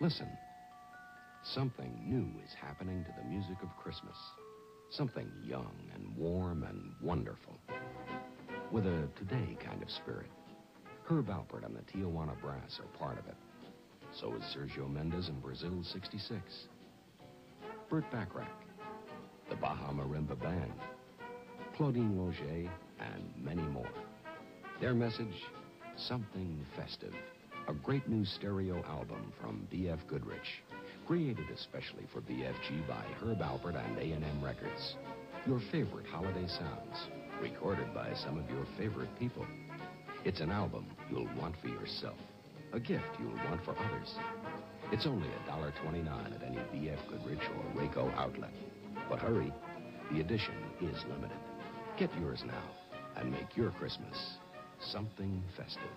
Listen. Something new is happening to the music of Christmas. Something young and warm and wonderful. With a today kind of spirit. Herb Alpert and the Tijuana Brass are part of it. So is Sergio Mendes and Brasil 66. Burt Bacharach, the Baja Marimba Band, Claudine Longet, and many more. Their message, something festive. A great new stereo album from B.F. Goodrich, created especially for BFG by Herb Alpert and A&M Records. Your favorite holiday sounds, recorded by some of your favorite people. It's an album you'll want for yourself, a gift you'll want for others. It's only $1.29 at any B.F. Goodrich or Rayco outlet. But hurry, the edition is limited. Get yours now and make your Christmas something festive.